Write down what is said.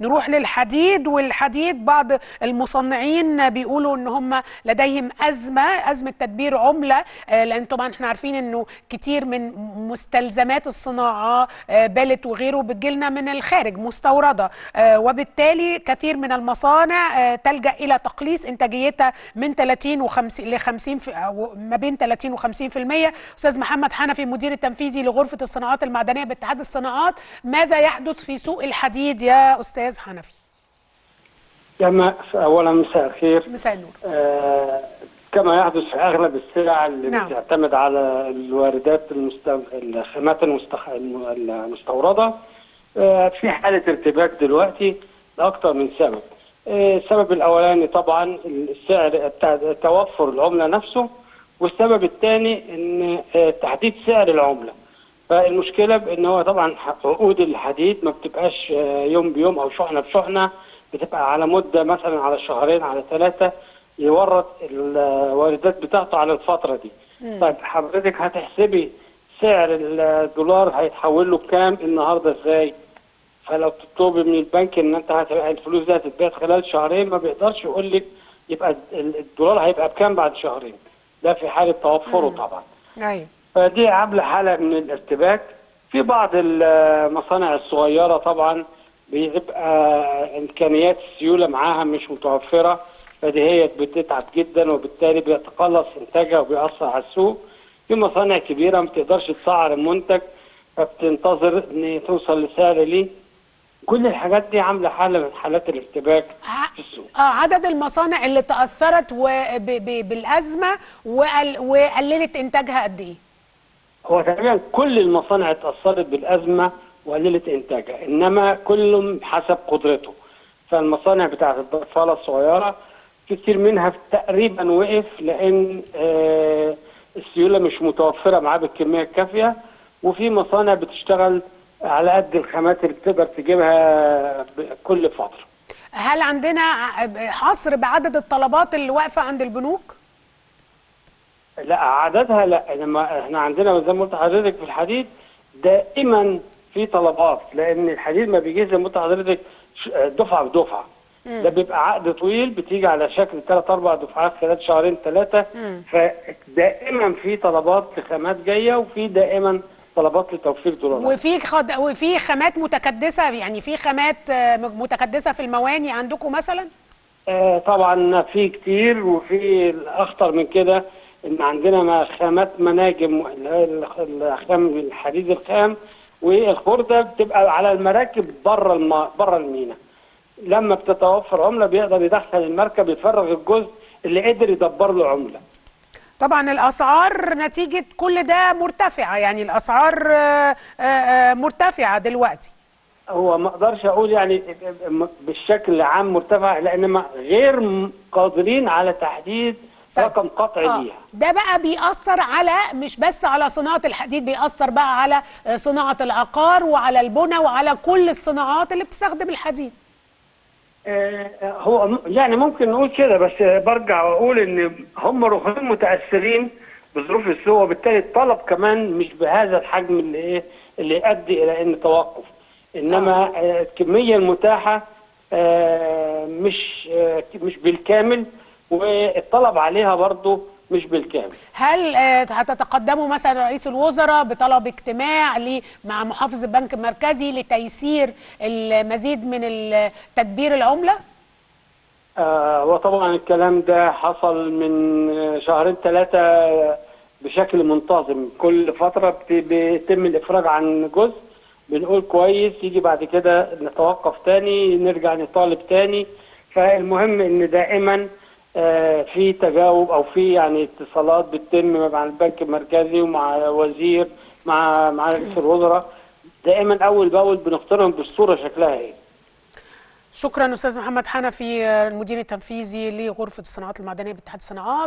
نروح للحديد والحديد بعض المصنعين بيقولوا إن هم لديهم أزمة أزمة تدبير عملة آه، لأن طبعا إحنا عارفين إنه كتير من مستلزمات الصناعة آه، بالت وغيره بتجيلنا من الخارج مستوردة آه، وبالتالي كثير من المصانع تلجأ إلى تقليص إنتاجيتها من 30 و50 ل 50 في أو ما بين 30 و50% أستاذ محمد حنفي مدير التنفيذي لغرفة الصناعات المعدنية باتحاد الصناعات ماذا يحدث في سوق الحديد يا أستاذ؟ حنفي. كما اولا مساء الخير. مساء النور. آه كما يحدث في أغلب السلع اللي نعم. بتعتمد على الواردات المست... الخامات المستخ... المستوردة. آه في حالة ارتباك دلوقتي لاكثر من سبب. آه السبب الأولاني طبعا السعر توفر العملة نفسه والسبب الثاني إن آه تحديد سعر العملة. فالمشكلة بإن هو طبعا عقود الحديد ما بتبقاش آه، يوم بيوم أو شحنة بشحنة بتبقى على مدة مثلا على شهرين على ثلاثة يورد الواردات بتاعته على الفترة دي. طيب حضرتك هتحسبي سعر الدولار هيتحول له بكام النهارده إزاي؟ فلو تطلبي من البنك إن أنت هتبقى الفلوس دي هتتباع خلال شهرين ما بيقدرش يقول لك يبقى ال- الدولار هيبقى بكام بعد شهرين. ده في حالة توفره طبعا. أيوه فدي عاملة حالة من الارتباك. في بعض المصانع الصغيرة طبعا بيبقى إمكانيات السيولة معاها مش متوفرة فدي هي بتتعب جدا وبالتالي بيتقلص إنتاجها وبيأثر على السوق. في مصانع كبيرة ما بتقدرش تسعر المنتج فبتنتظر إن توصل لسعر ليه. كل الحاجات دي عاملة حالة من حالات الارتباك في السوق. آه عدد المصانع اللي تأثرت ب- بالأزمة وقل- وقللت إنتاجها قد إيه؟ هو تقريبا كل المصانع اتأثرت بالأزمة وقللت إنتاجها إنما كل حسب قدرته فالمصانع بتاعت الضفالة الصغيرة كتير منها تقريبا وقف لأن آه، السيولة مش متوفرة معاه بالكمية الكافية وفي مصانع بتشتغل على قد الخامات اللي بتقدر تجيبها كل فترة هل عندنا ع- حصر بعدد الطلبات اللي واقفة عند البنوك؟ لا عددها لا. انما إحنا عندنا زي ما قلت لحضرتك في الحديد دائما في طلبات لأن الحديد ما بيجيش زي ما قلت لحضرتك ش- دفعة بدفعة. ده بيبقى عقد طويل بتيجي على شكل ثلاث أربع دفعات خلال شهرين ثلاثة فدائما في طلبات لخامات جاية وفي دائما طلبات لتوفير دولارات وفي خد... وفي خامات متكدسة يعني في خامات آه، متكدسة في المواني عندكم مثلا؟ آه، طبعا في كتير وفي الاخطر من كده. إن عندنا ما- خامات مناجم الخام الحديد الخام والخردة بتبقى على المراكب بره الم... بره الميناء لما بتتوفر عملة بيقدر يدخل المركب يفرغ الجزء اللي قدر يدبر له عملة طبعا الأسعار نتيجة كل ده مرتفعة يعني الأسعار آه، آه، آه، مرتفعة دلوقتي هو ما أقدرش أقول يعني بالشكل العام مرتفع لأن غير قادرين على تحديد. رقم قطعي آه، ليها. ده بقى بيأثر على مش بس على صناعة الحديد بيأثر بقى على آه، صناعة العقار وعلى البنى وعلى كل الصناعات اللي بتستخدم الحديد. آه، هو م- يعني ممكن نقول كده بس برجع وأقول إن هم رهان متأثرين بظروف السوق وبالتالي الطلب كمان مش بهذا الحجم اللي إيه اللي يؤدي إلى إن توقف. إنما آه، الكمية المتاحة آه، مش آه، مش بالكامل. والطلب عليها برضو مش بالكامل. هل آه، هتتقدموا مثلا رئيس الوزراء بطلب اجتماع مع محافظ البنك المركزي لتيسير المزيد من تدبير العملة؟ آه وطبعا الكلام ده حصل من شهرين ثلاثة بشكل منتظم. كل فترة بت- بيتم الإفراج عن جزء بنقول كويس يجي بعد كده نتوقف تاني نرجع نطالب تاني. فالمهم إن دائما في تجاوب أو في يعني اتصالات بتتم مع البنك المركزي ومع وزير مع مع رئيس الوزراء. دائما أول بأول بنقترن بالصورة شكلها إيه؟ شكرا أستاذ محمد حنفي آه، المدير التنفيذي لغرفة الصناعات المعدنية باتحاد الصناعات.